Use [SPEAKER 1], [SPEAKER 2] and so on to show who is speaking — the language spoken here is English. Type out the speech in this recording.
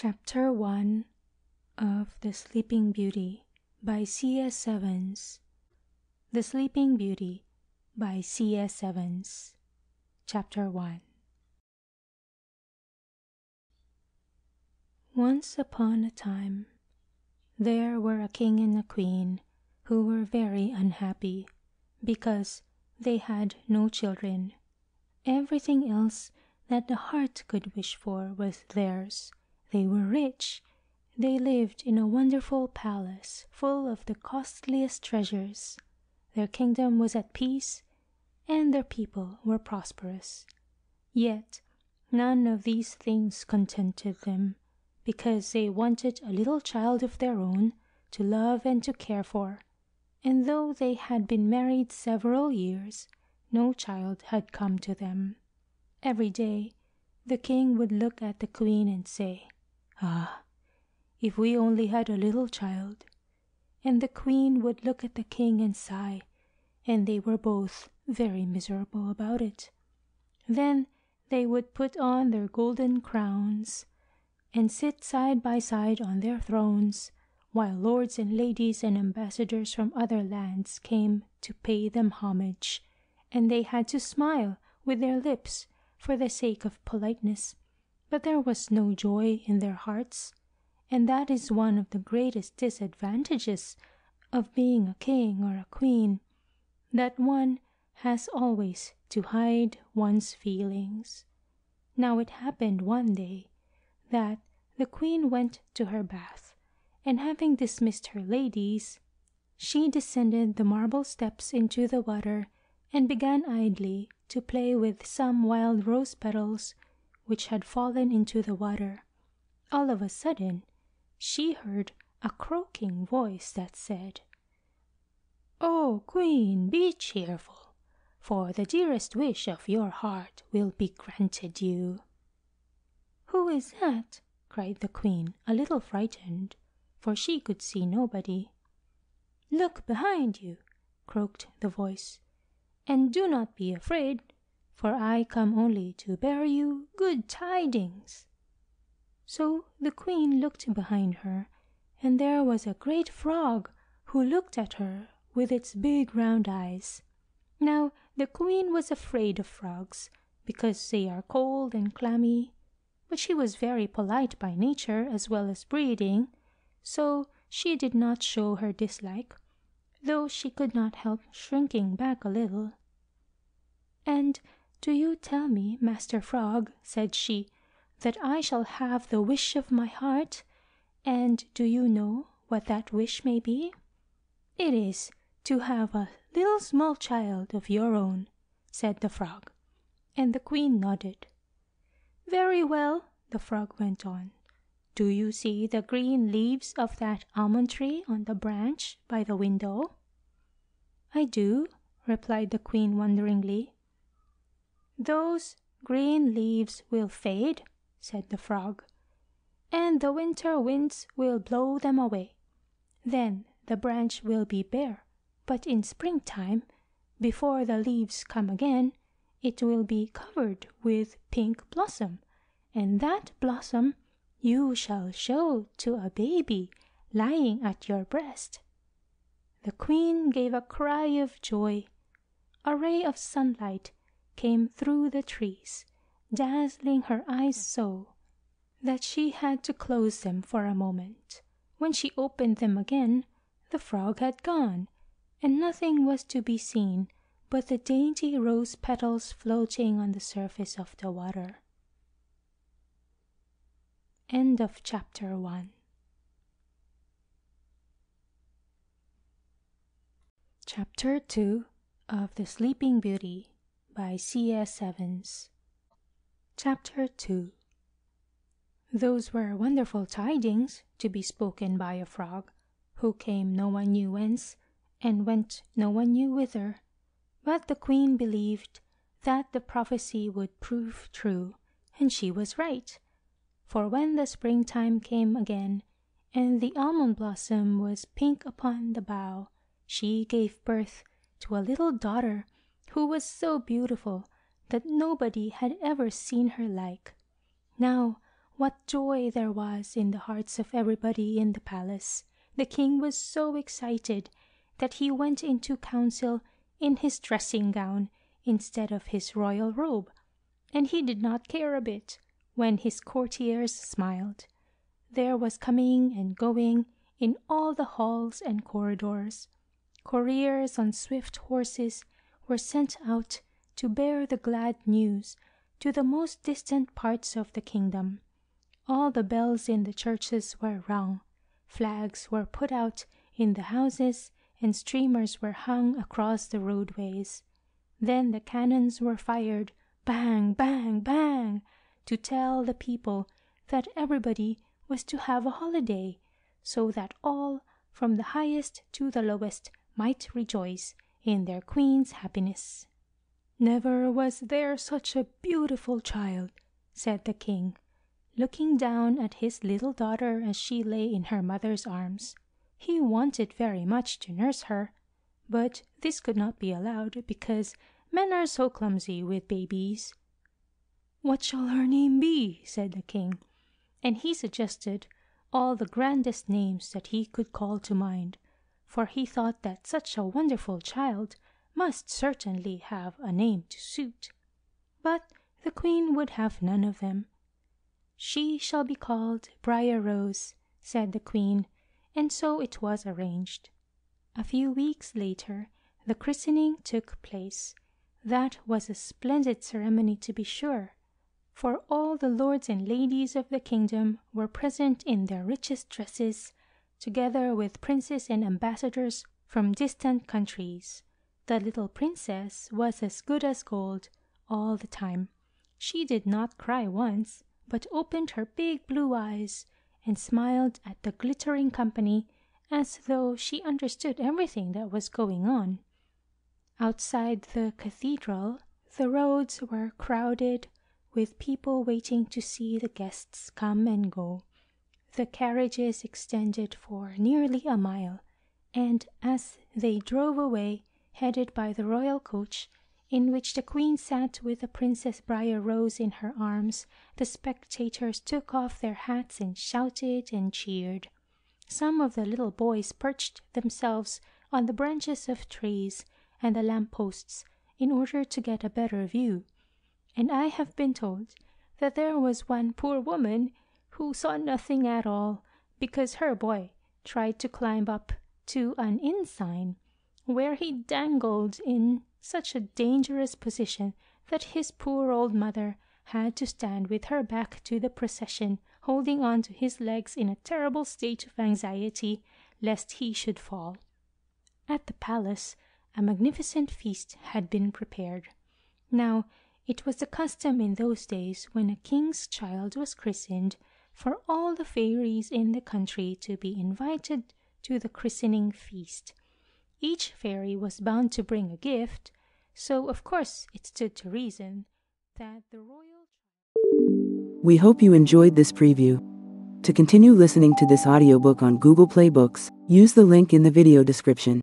[SPEAKER 1] Chapter 1 of The Sleeping Beauty by C.S. Evans. The Sleeping Beauty by C.S. Evans. Chapter 1 Once upon a time there were a king and a queen who were very unhappy because they had no children. Everything else that the heart could wish for was theirs. They were rich. They lived in a wonderful palace full of the costliest treasures. Their kingdom was at peace, and their people were prosperous. Yet none of these things contented them, because they wanted a little child of their own to love and to care for. And though they had been married several years, no child had come to them. Every day the king would look at the queen and say, Ah, if we only had a little child! And the queen would look at the king and sigh, and they were both very miserable about it. Then they would put on their golden crowns and sit side by side on their thrones, while lords and ladies and ambassadors from other lands came to pay them homage, and they had to smile with their lips for the sake of politeness, but there was no joy in their hearts, and that is one of the greatest disadvantages of being a king or a queen, that one has always to hide one's feelings. Now it happened one day that the queen went to her bath, and having dismissed her ladies, she descended the marble steps into the water and began idly to play with some wild rose petals which had fallen into the water. All of a sudden she heard a croaking voice that said, "Oh, Queen, be cheerful, for the dearest wish of your heart will be granted you." "Who is that?" cried the Queen, a little frightened, for she could see nobody. "Look behind you," croaked the voice. And do not be afraid, for I come only to bear you good tidings." So the Queen looked behind her, and there was a great frog who looked at her with its big round eyes. Now the Queen was afraid of frogs, because they are cold and clammy, but she was very polite by nature as well as breeding, so she did not show her dislike, though she could not help shrinking back a little. "And do you tell me, Master Frog," said she, "that I shall have the wish of my heart? And do you know what that wish may be?" "It is to have a little small child of your own," said the frog, and the Queen nodded. "Very well," the frog went on. "Do you see the green leaves of that almond tree on the branch by the window?" "I do," replied the Queen wonderingly. "Those green leaves will fade," said the frog, "and the winter winds will blow them away. Then the branch will be bare, but in springtime, before the leaves come again, it will be covered with pink blossom, and that blossom you shall show to a baby lying at your breast." The Queen gave a cry of joy. A ray of sunlight came through the trees, dazzling her eyes so that she had to close them for a moment. When she opened them again, the frog had gone, and nothing was to be seen but the dainty rose petals floating on the surface of the water. End of chapter 1 Chapter 2 of The Sleeping Beauty by C.S. Evans. Chapter 2 Those were wonderful tidings to be spoken by a frog, who came no one knew whence, and went no one knew whither. But the Queen believed that the prophecy would prove true, and she was right. For when the springtime came again, and the almond blossom was pink upon the bough, she gave birth to a little daughter who was so beautiful that nobody had ever seen her like. Now what joy there was in the hearts of everybody in the palace! The king was so excited that he went into council in his dressing gown instead of his royal robe, and he did not care a bit when his courtiers smiled. There was coming and going in all the halls and corridors. Couriers on swift horses were sent out to bear the glad news to the most distant parts of the kingdom. All the bells in the churches were rung, flags were put out in the houses, and streamers were hung across the roadways. Then the cannons were fired, bang, bang, bang, to tell the people that everybody was to have a holiday, so that all, from the highest to the lowest, might rejoice in their queen's happiness. Never was there such a beautiful child, said the king, looking down at his little daughter as she lay in her mother's arms. He wanted very much to nurse her, but this could not be allowed because men are so clumsy with babies. What shall her name be? said the king, and he suggested all the grandest names that he could call to mind, for he thought that such a wonderful child must certainly have a name to suit. But the queen would have none of them. She shall be called Briar Rose, said the queen, and so it was arranged. A few weeks later the christening took place. That was a splendid ceremony to be sure, for all the lords and ladies of the kingdom were present in their richest dresses, together with princes and ambassadors from distant countries. The little princess was as good as gold all the time. She did not cry once, but opened her big blue eyes and smiled at the glittering company as though she understood everything that was going on. Outside the cathedral, the roads were crowded with people waiting to see the guests come and go. The carriages extended for nearly a mile, and as they drove away, headed by the royal coach, in which the queen sat with the Princess Briar Rose in her arms, the spectators took off their hats and shouted and cheered. Some of the little boys perched themselves on the branches of trees and the lamp posts in order to get a better view, and I have been told that there was one poor woman who saw nothing at all because her boy tried to climb up to an inn sign, where he dangled in such a dangerous position that his poor old mother had to stand with her back to the procession, holding on to his legs in a terrible state of anxiety lest he should fall. At the palace a magnificent feast had been prepared. Now it was the custom in those days when a king's child was christened for all the fairies in the country to be invited to the christening feast. Each fairy was bound to bring a gift, so of course it stood to reason that the royal.
[SPEAKER 2] We hope you enjoyed this preview. To continue listening to this audiobook on Google Play Books, use the link in the video description.